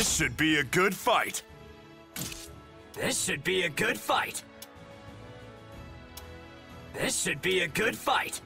This should be a good fight. This should be a good fight. This should be a good fight.